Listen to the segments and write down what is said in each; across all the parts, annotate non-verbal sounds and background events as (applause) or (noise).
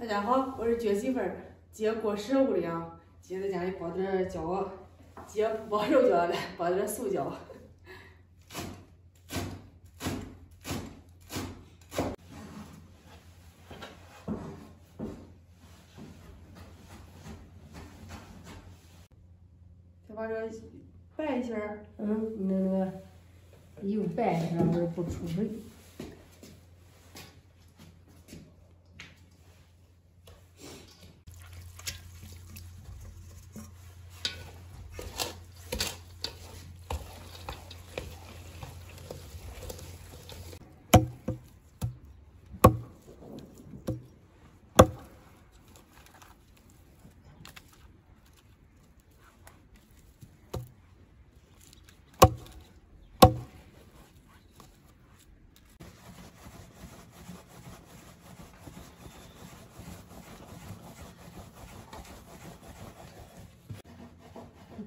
大家好，我是撅媳妇儿，接过食物的啊。今天在家里包点饺子，接不包肉饺了，包点素饺。再把这拌一下，嗯，那个油拌一下，让它不出水。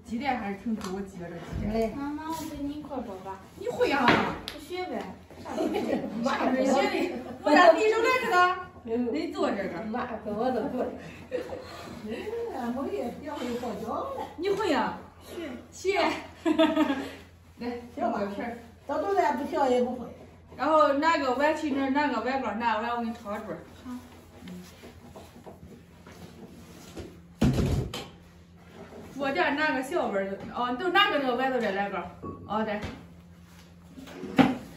鸡蛋还是挺多，鸡这鸡蛋。来，妈妈，我跟你一块儿包吧。你会啊？(laughs) 我学呗。啥时候学的？我让你手来着的。嗯，你坐这个。妈跟我都会。(laughs) 哎，我也学会包饺了，你会呀？学。学。(laughs) 来，行吧个皮儿。到头来不学也不会。然后拿个碗去那儿，拿个碗缸拿碗，我给你抄住。好。锅底拿个小碗儿，哦，都拿个那个碗都在来个。哦，对。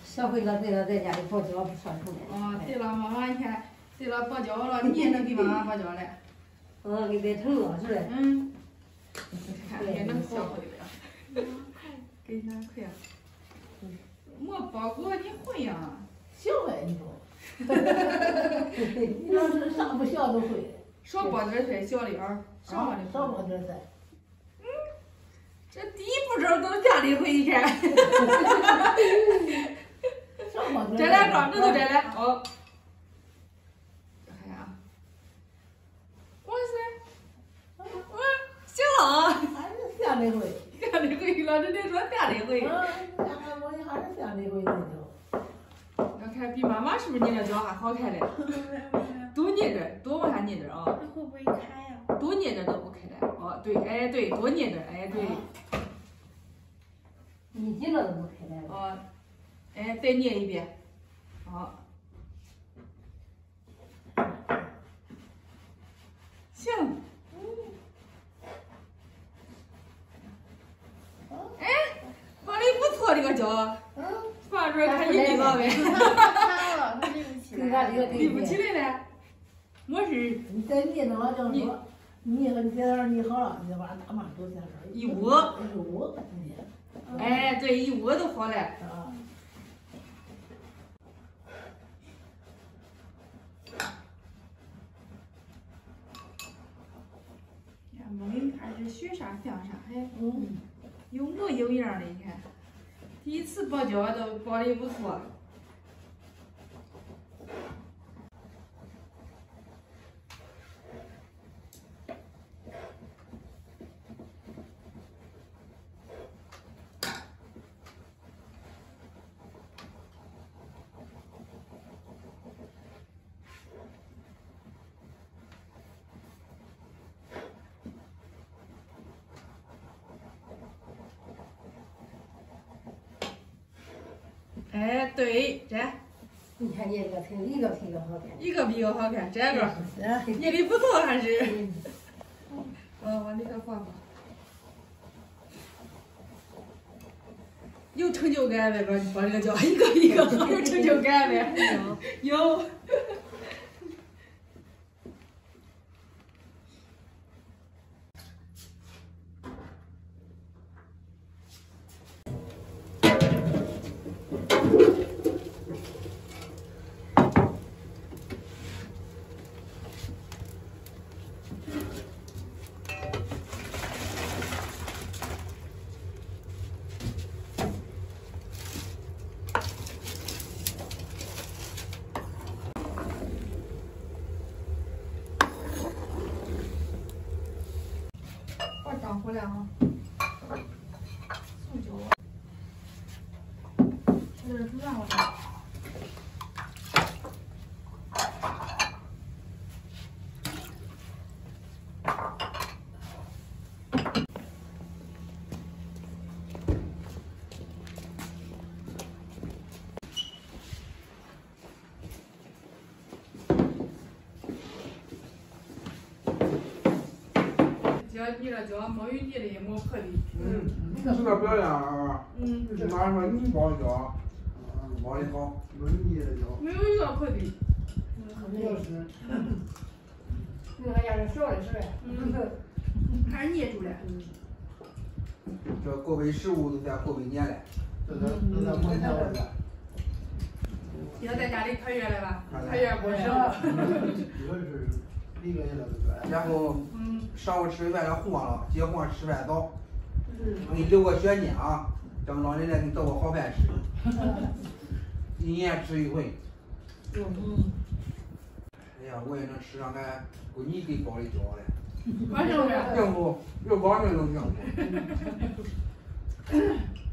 小辉哥对了，在家里包饺不上手来。哦，对了，妈妈，你看，对了，包饺了，你也能给妈妈包饺子。嗯，给带成了，是嘞。嗯。看，也能小会了。给拿块呀。没包过，你会呀？行呗，你说。你要是啥不学都会。少包点菜，小粒儿，少包点。少包点菜。这第一步骤都家里会，你看。少包点。摘两个，这都摘了，哦。看呀。我是，我行了，还是下里会。(laughs) 下里会了，这得说下里会。嗯，我还是下里会那就。要看比妈妈是不是捏的脚还好看嘞？多捏点，多往下捏点啊。这会不会开呀？多捏点都不对，哎对，多捏点，哎对。一紧了都不开来。哦，哎，再捏一遍。好。行。哎，放的不错，这个脚。嗯。放这看你立了呗。(laughs) (laughs) 立不起来。俺这个立不起来了。没事。你再捏那叫你说，捏和你爹那儿你好了，你再把大妈都在这儿。一窝。一窝，捏。哎，对，一窝都好了。啊。呀，没人看这学啥像啥，还嗯。有模有样的，你看。第一次包饺都包的不错。哎，对，这你看你这个腿一个比一个好看。一个比一个好看，这个嗯。捏的不错还是。嗯，往里头放放。有成就感呗，把把这个叫一个一个好，有成就感呗。有。上火了哈。素酒，这是煮上了。了你了叫摸鱼泥的摸破的。嗯，是个表演啊！嗯，你妈说你包的胶，包的好，没有你的胶。没有一个破的。没有是。那个家是少的是呗？嗯，还是捏住了。这过尾食物都在后尾年了。都在都在过年了。今天在家里团圆了吧？团圆过生。然后，上午吃饭了黄了，结婚吃饭早。我给你留个悬念啊，等老奶奶给你做个好饭吃。(laughs) 一年吃一回。嗯。哎呀，我也能吃上俺闺女给包的饺嘞。完成了。幸福，又保证又幸福。(laughs)